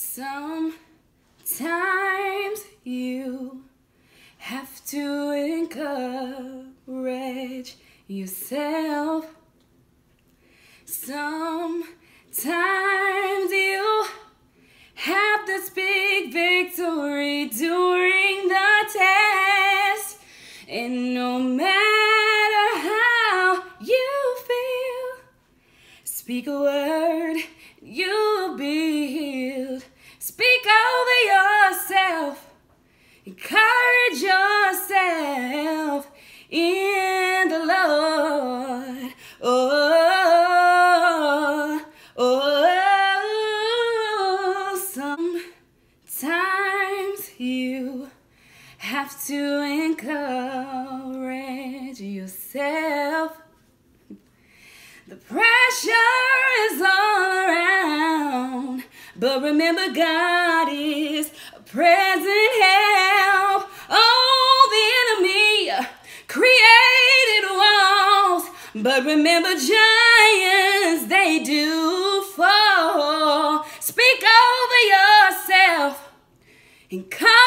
Sometimes you have to encourage yourself. Sometimes you have to speak victory during the test. And no matter how you feel, speak a word, you'll be here. Have to encourage yourself. The pressure is all around, but remember God is a present help. Oh, the enemy created walls, but remember giants, they do fall. Speak over yourself, and yourself.